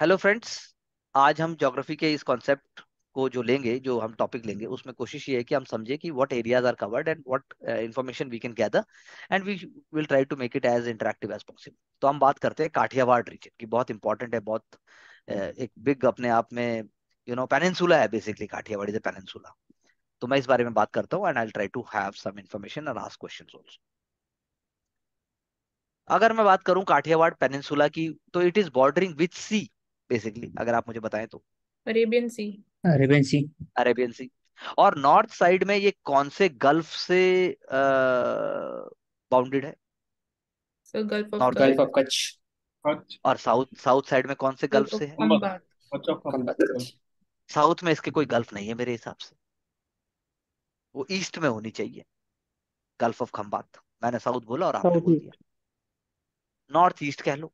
Hello friends आज हम geography के इस कॉन्सेप्ट को जो लेंगे जो हम टॉपिक लेंगे उसमें कोशिश ये है कि हम समझे कि what areas are covered and what information we can gather and we will try to make it as interactive as possible तो हम बात करते हैं काठियावाड़ रीजन की। बहुत इंपॉर्टेंट है बहुत uh, एक बिग अपने आप में यू नो पेनिनसुला है basically Kathiawar is a peninsula तो मैं इस बारे में बात करता हूँ and I try to have some information and ask questions also अगर मैं बात करूँ काठियावाड़ पेनिनसुला की तो it is bordering with sea basically अगर आप मुझे बताएँ तो। Arabian sea. Arabian sea. Arabian sea. और नॉर्थ साइड में ये कौन से गल्फ से बाउंडेड है? So gulf of north gulf of Kutch और साउथ साउथ साइड में कौन से गल्फ से है? साउथ में इसके कोई गल्फ नहीं है मेरे हिसाब से। वो ईस्ट में होनी चाहिए। गल्फ ऑफ़ खम्बात मैंने साउथ बोला और आपने बोल दिया। नॉर्थ ईस्ट कह लो।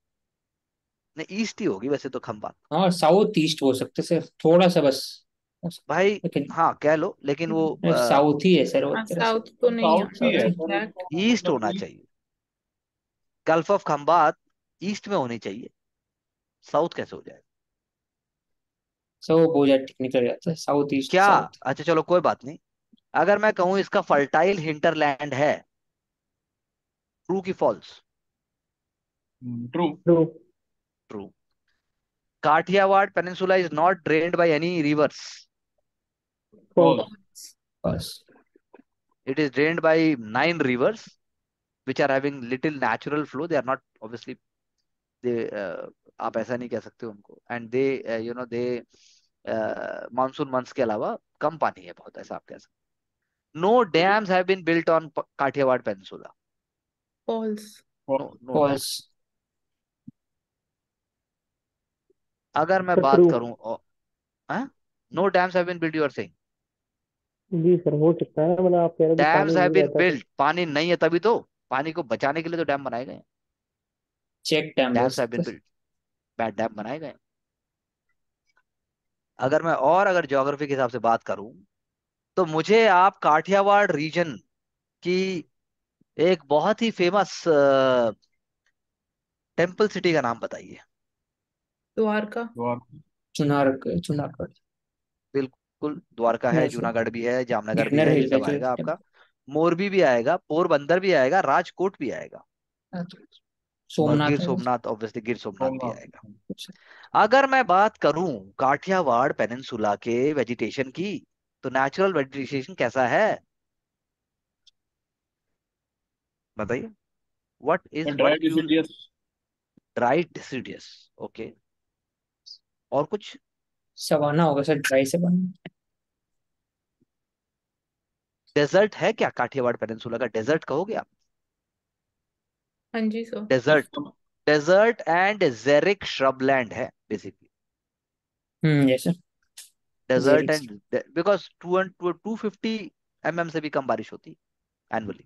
नहीं ईस्ट ही होगी वैसे तो खंबात हाँ साउथ ईस्ट हो सकते सर थोड़ा सा बस। भाई लेकिन हाँ कह लो लेकिन वो साउथ ही है सर वो तरह से साउथ तो नहीं साउथ ही है ईस्ट होना चाहिए। गल्फ ऑफ़ खंबात ईस्ट में होनी चाहिए। साउथ कैसे हो जाएगा? सो वो बहुत ज़्यादा टेक्निकल जाता है साउथ ईस्ट क्या? साउथ अच्छा चलो कोई बात नहीं। अगर मैं कहूँ इसका फर्टाइल हिंटरलैंड है ट्रू की false true true true Kathiawar peninsula is not drained by any rivers false बस it is drained by nine rivers which are having little natural flow. They are not obviously they uh, आप ऐसा नहीं कह सकते उनको। And they you know they monsoon months के अलावा कम पानी है बहुत ऐसा आप कह सकते no dams have been built on Kathiawar peninsula false no false अगर मैं सर बात ट्रू करूँ no dams have been built you are saying ji sir हो सकता है मतलब आप कह रहे हो कि डैम्स पानी हैव नहीं बीन रहता तो बिल्ट पानी नहीं है तभी तो पानी को बचाने के लिए तो डैम बनाए गए check dam dams have been सकते बिल्ट बैड डैम बनाए गए अगर मैं और अगर ज्योग्राफी के हिसाब से बात करूँ तो मुझे आप काठियावाड़ रीजन की एक बहुत ही फ़ेमस टेंपल सिटी का नाम बताइए। द्वारका। चुनार चुनारगढ़ बिल्कुल द्वारका है जूनागढ़ भी है जामनगर भी है ये सब आएगा आपका। मोरबी भी आएगा पोरबंदर भी आएगा राजकोट भी आएगा। और सोमनाथ गिर सोमनाथ ऑब्वियसली गिर सोमनाथ भी आएगा। अगर मैं बात करूँ काठियावाड़ पेनिनसुला के वेजिटेशन की तो नेचुरल वेजिटेशन कैसा है? बताइए। What is dry deciduous dry deciduous okay और कुछ? सवाना होगा सर ड्राई सवाना। डेजर्ट है क्या काठियावाड़ पेनिनसुला का? डेजर्ट कहोगे आप? हाँ जी sir desert desert and xeric shrubland है basically hmm yes sir desert and because two and two fifty M से भी कम बारिश होती है एनुअली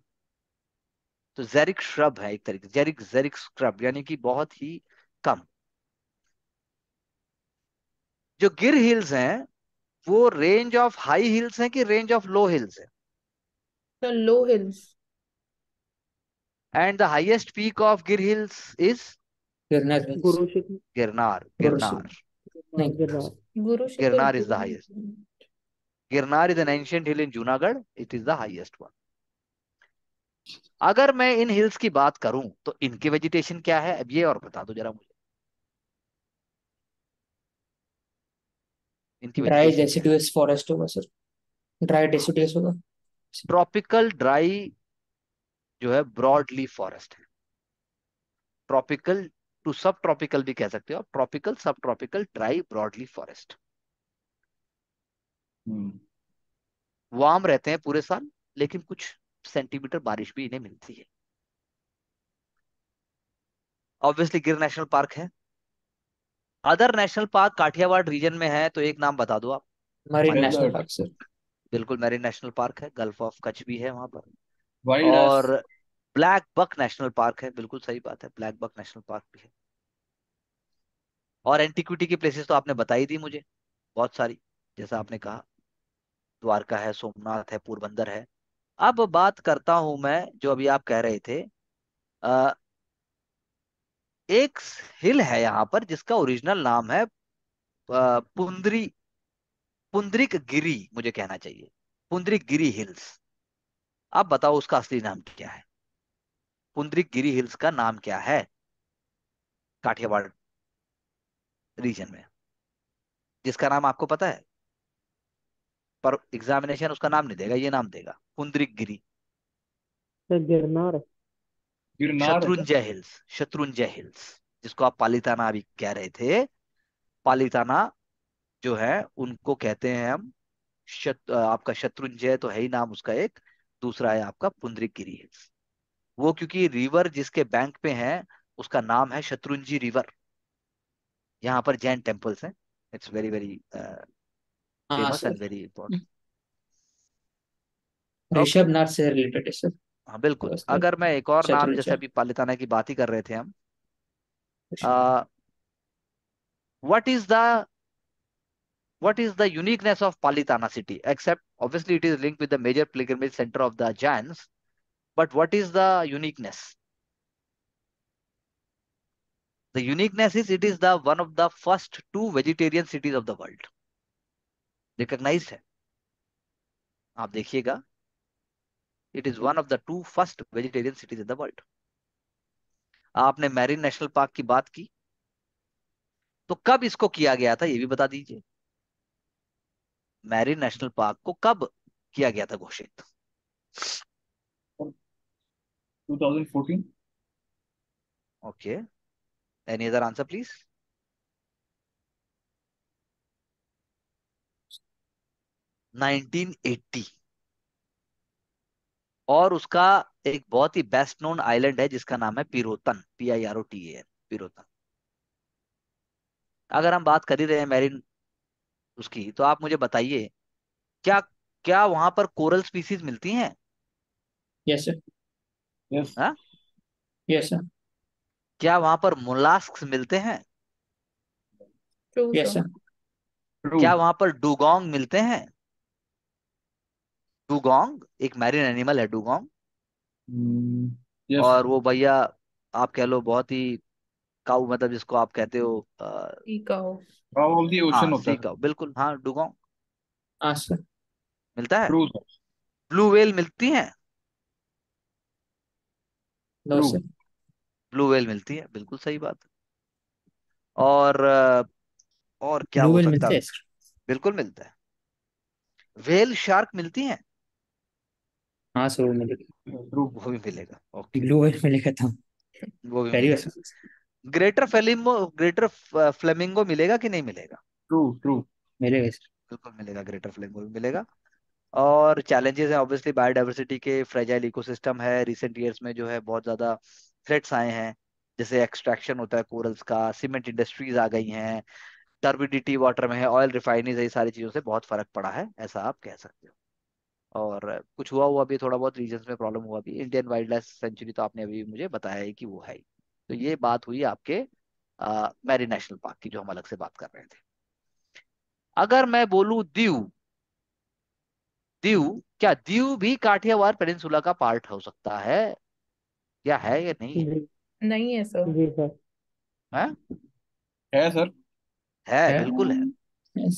तो जेरिक श्रब है एक तरीके से। जेरिक जेरिक श्रब यानी कि बहुत ही कम। जो गिर हिल्स हैं वो रेंज ऑफ़ हाई हिल्स हैं कि रेंज ऑफ़ लो हिल्स है? Low hills and the highest peak of Gir hills is Girnar Girnar Girnar. नहीं Girnar. Guru Shikhar Girnar the Guru- highest. Girnar is an ancient hill in Junagadh it is the highest one अगर मैं इन hills की बात करूँ तो इनकी vegetation क्या है? अब ये और बता दो जरा मुझे। इनकी ड्राई डेसिडुअस फॉरेस्ट होगा सर। ड्राई डेसिडुअस होगा। ट्रॉपिकल ड्राई जो है ब्रॉड लीफ फॉरेस्ट है। ट्रॉपिकल टू सब ट्रॉपिकल भी कह सकते हो आप। Tropical subtropical dry broadly forest. Warm रहते हैं पूरे साल लेकिन कुछ सेंटीमीटर बारिश भी इन्हें मिलती है। ऑब्वियसली गिर नेशनल पार्क है। Other national park Kathiawar region में है तो एक नाम बता दो आप। मरीन. नेशनल पार्क सर बिल्कुल मैरीन नेशनल पार्क है गल्फ ऑफ़ कच्छ भी है वहाँ पर। और ब्लैक बक नेशनल पार्क है बिल्कुल सही बात है ब्लैक बक नेशनल पार्क भी है। और एंटिक्विटी की प्लेसेस तो आपने बताई दी मुझे बहुत सारी जैसा आपने कहा। द्वारका है सोमनाथ है पोरबंदर है। अब बात करता हूँ मैं जो अभी आप कह रहे थे एक हिल है यहाँ पर जिसका ओरिजिनल नाम है पुंदरी, पुंदरिक गिरी मुझे कहना चाहिए। पुंदरिक गिरी हिल्स। अब बताओ उसका असली नाम क्या है? पुंदरिक गिरी हिल्स का नाम क्या है? काठियावाड़ रीजन में। जिसका नाम आपको पता है? पर एग्जामिनेशन उसका नाम नहीं देगा, ये नाम देगा। पुंदरिक गिरी। गिरनार? शत्रुंजय हिल्स शत्रुंजय हिल्स जिसको आप पालिताना अभी कह रहे थे। पालिताना जो है उनको कहते हैं हम शत, आपका शत्रुंजय तो है ही नाम उसका एक दूसरा है आपका पुंडरीगिरी हिल्स। वो क्योंकि रिवर जिसके बैंक पे है उसका नाम है शत्रुंजी रिवर। यहाँ पर जैन टेम्पल्स हैं। It's very very famous and very important Rishabhnath से रिलेटेड है सर। हाँ बिल्कुल। अगर मैं एक और नाम जैसे अभी पालिताना की बात ही कर रहे थे हम what is the what is the uniqueness of Palitana city except obviously it is link with the major pilgrimage centre of the Jains but what is the uniqueness the uniqueness is it is the one of the first two vegetarian cities of the world recognise है? आप देखिएगा। It is one of the two first vegetarian cities in the world. आपने marine national park की बात की? तो कब इसको किया गया था? ये भी बता दीजिए। मैरिन नेशनल पार्क को कब किया गया था घोषित? 2014 okay any other answer please nineteen eighty और उसका एक बहुत ही बेस्ट नोन आइलैंड है जिसका नाम है Pirotan P I R O T A Pirotan अगर हम बात कर ही रहे हैं मैरिन उसकी तो आप मुझे बताइए क्या क्या वहाँ पर कोरल स्पीसीज मिलती हैं? यस सर यस हाँ? यस सर क्या वहाँ पर मोलास्क मिलते हैं? यस सर सर क्या वहाँ पर डुगोंग मिलते हैं? डुगोंग एक मैरिन एनिमल है डुगोंग। यस और वो भैया आप कह लो बहुत ही काऊ मतलब जिसको आप कहते हो ठीक पावर ऑफ़ द ओशन हाँ होता सी है। काऊ बिल्कुल हाँ डुगोंग। हाँ सर मिलता है? ट्रू सर ब्लू व्हेल मिलती है? नो. सर ब्लू व्हेल मिलती है बिल्कुल सही बात। है और और क्या ब्लू हो व्हेल सकता मिलते है? हैं बिल्कुल मिलता है। व्हेल शार्क मिलती है? हाँ सर वो मिलेगा ट्रू वो भी मिलेगा ओके। ब्लू व्हेल मिलेगा तो। वो भी पहली मिलेगा। ग्रेटर फ्लेमिंगो ग्रेटर फ्लेमिंगो मिलेगा कि नहीं मिलेगा? ट्रू ट्रू मिलेगा सर बिल्कुल मिलेगा ग्रेटर फ्लेमिंगो भी मिलेगा। और चैलेंजेस हैं ऑब्वियसली बायोडाइवर्सिटी के फ्रेजाइल इकोसिस्टम है। रिसेंट ईयर्स में जो है बहुत ज़्यादा थ्रेट्स आए हैं। जैसे एक्सट्रैक्शन होता है कोरल्स का सीमेंट इंडस्ट्रीज़ आ गई हैं। टर्बिडिटी वाटर में है ऑयल रिफाइनरीज ये सारी चीज़ों से बहुत फ़र्क पड़ा है ऐसा आप कह सकते हो। और कुछ हुआ हुआ भी थोड़ा बहुत रीजन में प्रॉब्लम हुआ भी। इंडियन वाइल्ड लाइफ सेंचुरी तो आपने अभी मुझे बताया ही कि वो है। तो ये बात हुई आपके मैरी नेशनल पार्क की जो हम अलग से बात कर रहे थे। अगर मैं बोलू दीव दीव क्या दीव भी काठियावाड़ पेनिनसुला का पार्ट हो सकता है? या है या नहीं है? जी। नहीं है सर जी सर हैं? है सर है है? बिल्कुल है.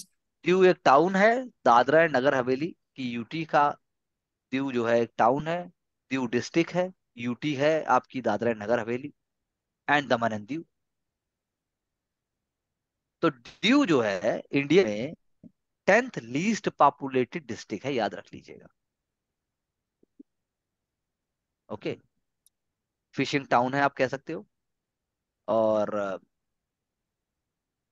दीव एक टाउन है दादरा एंड नगर हवेली। की यूटी का दीव जो है एक टाउन है, दीव डिस्ट्रिक्ट है यूटी है आपकी Dadra Nagar Haveli and Daman and Diu तो दीव जो है इंडिया में टेंथ लीस्ट पॉपुलेटेड डिस्ट्रिक्ट है, याद रख लीजिएगा। ओके फिशिंग टाउन है आप कह सकते हो। और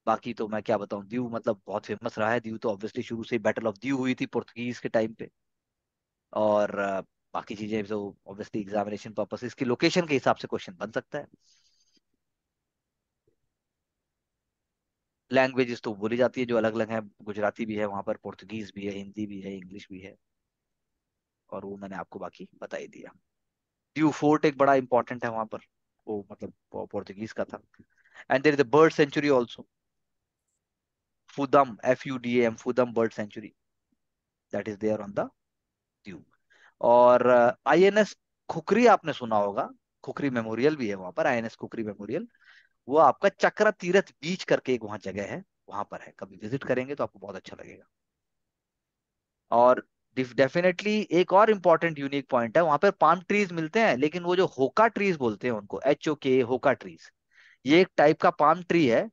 बाकी तो मैं क्या बताऊँ, दीव मतलब बहुत फ़ेमस रहा है, दीव तो ऑब्वियसली शुरू से बैटल ऑफ़ दीव हुई थी पुर्तगीज के टाइम पे। और, बाकी चीज़ें तो ऑब्वियसली एग्जामिनेशन पर्पस इसकी लोकेशन के हिसाब से क्वेश्चन बन सकता है। लैंग्वेजेस तो बोली जाती है, जो अलग अलग है, गुजराती भी है वहाँ पर पुर्तगीज भी है हिंदी भी है इंग्लिश भी है। और वो मैंने आपको बाकी बता ही दिया। ड्यू फोर्ट एक बड़ा इंपॉर्टेंट है वहाँ पर, वो मतलब पोर्तुगीज का था। And there is a bird sanctuary also Fudam F U D M Fudam bird sanctuary that is there on the Diu और आईएनएस खुकरी आपने सुना होगा। खुखरी मेमोरियल भी है वहाँ पर आईएनएस खुखरी मेमोरियल वो आपका चक्र तीर्थ बीच करके एक वहाँ जगह है, वहाँ पर है। कभी विज़िट करेंगे तो आपको बहुत अच्छा लगेगा। और डेफिनेटली एक और इम्पोर्टेंट यूनिक पॉइंट है। वहाँ पर पाम ट्रीज मिलते हैं, लेकिन वो जो होका ट्रीज बोलते हैं उनको एच ओ के होका ट्रीज ये एक टाइप का पाम ट्री है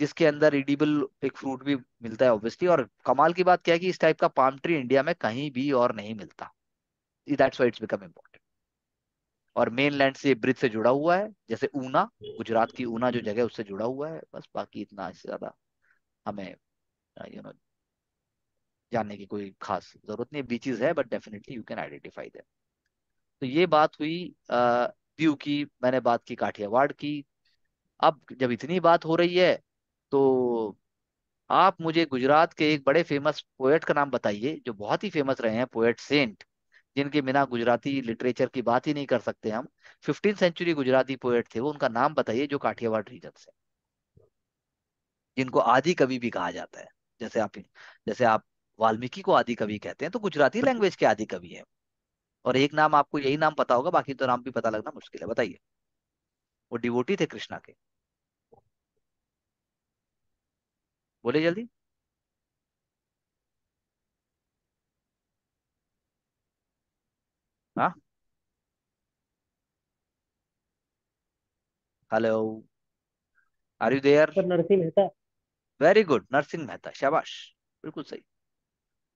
जिसके अंदर इडिबल एक फ्रूट भी मिलता है ऑब्वियसली और कमाल की बात क्या है कि इस टाइप का पाम ट्री इंडिया में कहीं भी और नहीं मिलता। दैट्स इट्स बिकम इम्पोर्टेंट और मेन लैंड से ब्रिज से जुड़ा हुआ है, जैसे ऊना, गुजरात की ऊना जो जगह उससे जुड़ा हुआ है, बस बाकी इतना इससे ज़्यादा हमें यू नो जानने की कोई खास ज़रूरत नहीं बीचेस है but definitely you can identify them तो ये बात हुई दीव की, मैंने बात की काठियावाड़ की। अब जब इतनी बात हो रही है तो आप मुझे गुजरात के एक बड़े फ़ेमस पोएट का नाम बताइए जो बहुत ही फ़ेमस रहे हैं पोएट सेंट जिनके बिना गुजराती लिटरेचर की बात ही नहीं कर सकते हम। फिफ्टीन सेंचुरी गुजराती पोएट थे वो उनका नाम बताइए जो काठियावाड़ रीजन से। जिनको आदि कवि भी कहा जाता है। जैसे आप जैसे आप वाल्मीकि को आदि कवि कहते हैं तो गुजराती लैंग्वेज के आदि कवि हैं। और एक नाम आपको यही नाम पता होगा बाकी तो नाम भी पता लगना मुश्किल है बताइए। वो डिवोटी थे कृष्णा के। बोले जल्दी। हाँ। Hello are you there Narsinh Mehta. Very good Narsinh Mehta शाबाश। बिल्कुल सही।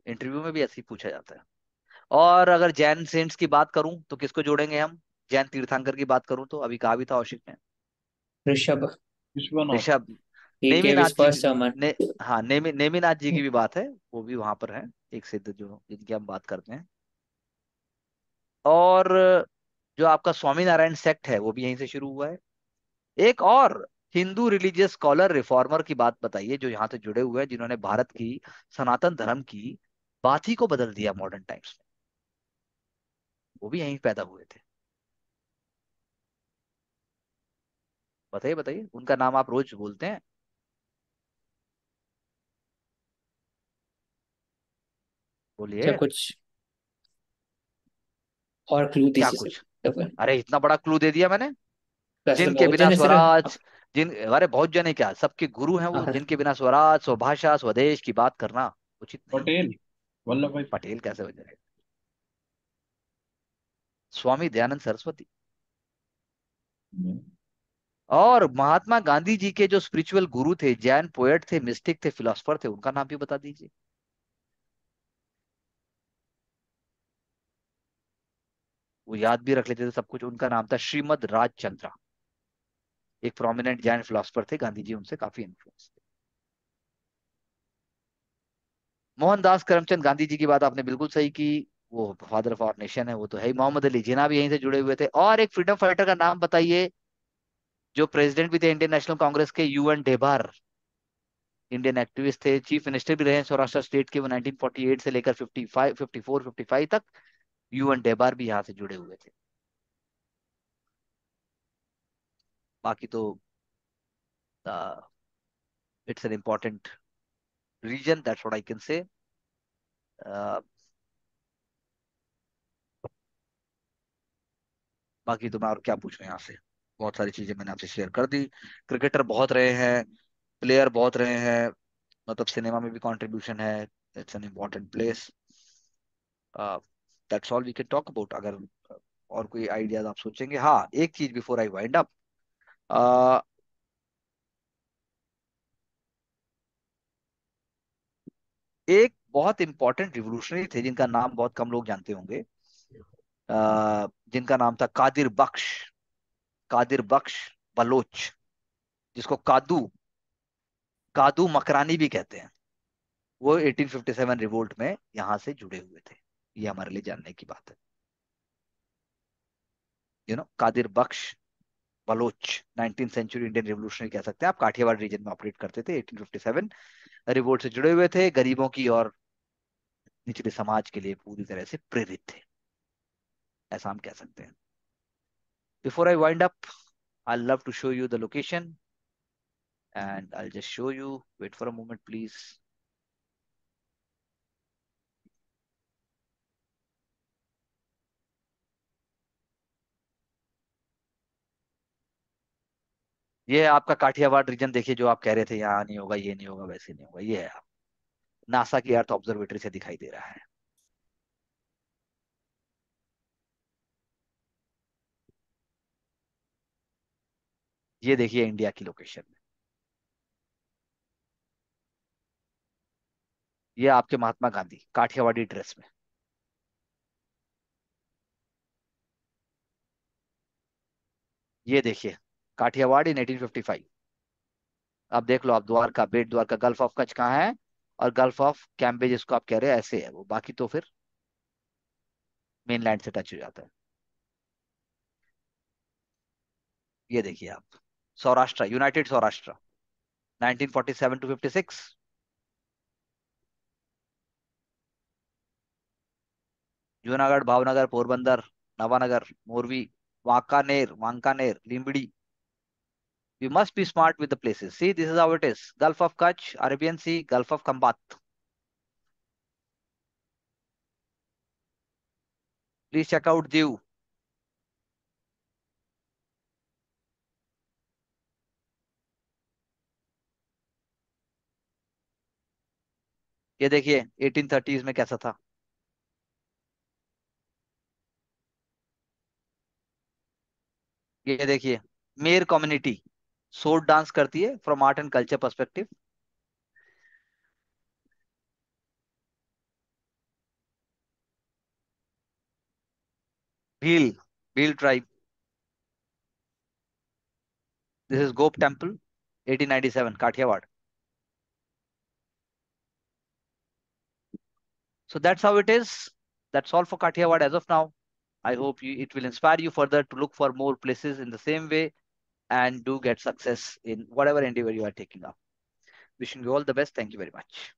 इंटरव्यू में भी ऐसे ही पूछा जाता है। और अगर जैन सेंट्स की बात करूँ तो किसको जोड़ेंगे हम? जैन तीर्थंकर की बात करूँ तो अभी कहा भी था औशिक ने। ऋषभ। ऋषभ। नेमिनाथ जी ने हाँ नेमि नेमिनाथ जी की भी बात है वो भी वहाँ पर है एक सिद्ध जो जिनकी हम बात करते हैं। और जो आपका स्वामीनारायण सेक्ट है वो भी यहीं से शुरू हुआ है। एक और हिंदू रिलीजियस स्कॉलर रिफॉर्मर की बात बताइए जो यहाँ से जुड़े हुए हैं जिन्होंने भारत की सनातन धर्म की बात ही को बदल दिया मॉडर्न टाइम्स में। वो भी यहीं पैदा हुए थे। बताइए बताइए उनका नाम आप रोज बोलते हैं। बोलिए। क्या कुछ और क्लू क्या कुछ? अरे इतना बड़ा क्लू दे दिया मैंने। तो जिनके बिना स्वराज जिन अरे बहुत जने क्या? सबके गुरु हैं वो। हाँ, जिनके बिना स्वराज स्वभाषा स्वदेश की बात करना उचित नहीं। पटेल वल्लभ भाई। पटेल कैसे हो जाएगा? स्वामी दयानंद सरस्वती। और महात्मा गांधी जी के जो स्पिरिचुअल गुरु थे जैन पोएट थे मिस्टिक थे फिलोसफर थे उनका नाम भी बता दीजिए। वो याद भी रख लेते थे सब कुछ। उनका नाम था श्रीमद राजचंद्रा। एक प्रोमिनेंट जैन फिलोसफर थे, गांधी जी उनसे काफ़ी इन्फ्लुएंस थे। मोहनदास करमचंद, गांधी जी की बात आपने बिल्कुल सही की, वो फादर ऑफ़ आवर नेशन है, वो तो है ही। मोहम्मद अली जिना भी यहीं से जुड़े हुए थे। और एक फ्रीडम फाइटर का नाम बताइए, जो प्रेसिडेंट भी थे इंडियन नेशनल कांग्रेस के U N Dhebar Indian activist थे चीफ मिनिस्टर भी रहे सौराष्ट्र स्टेट के, वो 1948 से लेकर 55 54 55 तक। यूएन डेबार भी यहाँ से जुड़े हुए थे। बाकी तो it's an important region that's what I can say बाकी तो मैं और क्या पूछूँ यहाँ से? बहुत सारी चीज़ें मैंने आपसे शेयर कर दी। क्रिकेटर बहुत रहे हैं प्लेयर बहुत रहे हैं मतलब सिनेमा में भी कंट्रीब्यूशन है it's an important place that's all we can talk about अगर और कोई आइडियाज़ आप सोचेंगे हाँ एक चीज़ बिफोर आई वाइंड अप एक बहुत इंपॉर्टेंट रिवोल्यूशनरी थे, जिनका नाम बहुत कम लोग जानते होंगे। जिनका नाम था कादिर बख्श कादिर बख्श बलोच, जिसको कादू कादू मकरानी भी कहते हैं। वो 1857 रिवोल्ट में यहाँ से जुड़े हुए थे। ये हमारे लिए जानने की बात है। You know Kadir Bakhsh Baloch 19th century Indian revolutionary कह सकते हैं। आप काठियावाड़ रीजन में ऑपरेट करते थे 1857 रिवोल्ट से जुड़े हुए थे गरीबों की और निचले समाज के लिए पूरी तरह से प्रेरित थे। ऐसा हम कह सकते हैं। Before I wind up I love to show you the location and I just show you wait for a moment, please. ये आपका काठियावाड़ रीजन देखिए जो आप कह रहे थे, यहाँ नहीं होगा, ये नहीं होगा, वैसे नहीं होगा, ये है आप। नासा की अर्थ ऑब्जर्वेटरी से दिखाई दे रहा है। ये देखिए इंडिया की लोकेशन में। ये आपके महात्मा गांधी, काठियावाड़ी ड्रेस में। ये देखिए। काठियावाड़ इन 1855 अब देख लो, आप द्वारका, बेट द्वारका गल्फ ऑफ़ कच्छ कहाँ है? और गल्फ ऑफ़ कैम्बे जिसको आप कह रहे हैं, ऐसे है वो। बाकी तो फिर मेन लैंड से टच हो जाता है। ये देखिए आप, Saurashtra united Saurashtra 1947 to 56 Junagadh, Bhavnagar, Porbandar, Nawanagar, Morvi, Wankaner Wankaner, Limbdi we must be smart with the places see this is how it is gulf of kutch arabian sea gulf of kambat please check out diu ये देखिए 1830s में कैसा था ये देखिए मेर community सोट dance करती है from art and culture perspective Bhil Bhil tribe this is Gop temple 1897 Kathiawar so that's how it is that's all for Kathiawad as of now i hope you, it will inspire you further to look for more places in the same way and do get success in whatever endeavor you are taking up. Wishing you all the best. Thank you very much.